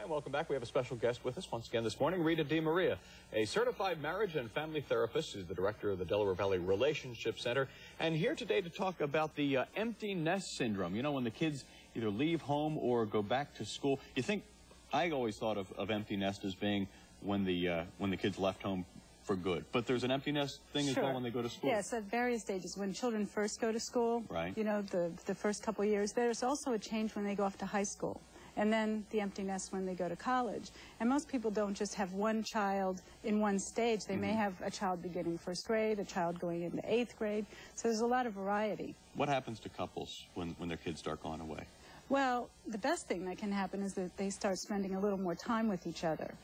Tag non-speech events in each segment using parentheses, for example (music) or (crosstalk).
And welcome back. We have a special guest with us once again this morning, Rita DeMaria, a certified marriage and family therapist who's the director of the Delaware Valley Relationship Center, and here today to talk about the uh, empty nest syndrome. You know, when the kids either leave home or go back to school. You think, I always thought of, of empty nest as being when the, uh, when the kids left home for good. But there's an empty nest thing sure. as well when they go to school. Yes, at various stages. When children first go to school, right. you know, the, the first couple years, there's also a change when they go off to high school and then the empty nest when they go to college. And most people don't just have one child in one stage. They mm -hmm. may mm-hmm. have a child beginning first grade, a child going into eighth grade. So there's a lot of variety. What happens to couples when, when their kids start going away? Well, the best thing that can happen is that they start spending a little more time with each other.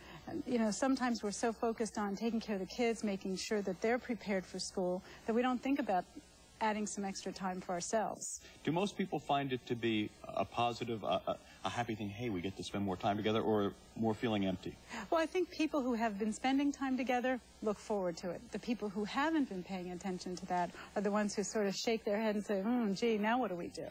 You know, sometimes we're so focused on taking care of the kids, making sure that they're prepared for school, that we don't think about adding some extra time for ourselves. Do most people find it to be a positive, a, a, happy thing, hey, we get to spend more time together, or more feeling empty? Well, I think people who have been spending time together look forward to it. The people who haven't been paying attention to that are the ones who sort of shake their head and say, hmm, gee, now what do we do?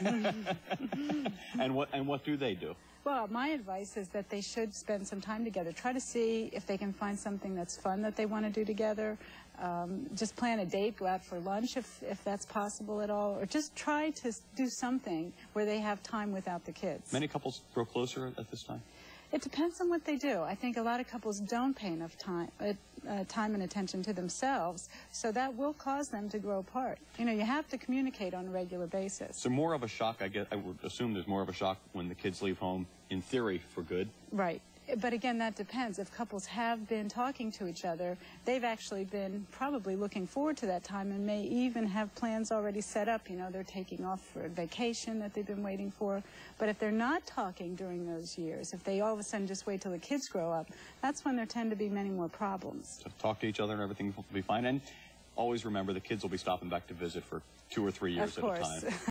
(laughs) (laughs) and what and what do they do? Well, my advice is that they should spend some time together. Try to see if they can find something that's fun that they want to do together. Um, just plan a date, go out for lunch if, if that's possible at all, or just try to do something where they have time without the kids. Many couples grow closer at this time? It depends on what they do. I think a lot of couples don't pay enough time, uh, uh, time and attention to themselves, so that will cause them to grow apart. You know, you have to communicate on a regular basis. So more of a shock, I guess, I would assume there's more of a shock when the kids leave home, in theory, for good. Right but again, that depends. If couples have been talking to each other, they've actually been probably looking forward to that time and may even have plans already set up. You know, they're taking off for a vacation that they've been waiting for. But if they're not talking during those years, if they all of a sudden just wait till the kids grow up, that's when there tend to be many more problems. So talk to each other and everything will be fine. And always remember the kids will be stopping back to visit for two or three years of at a time. (laughs)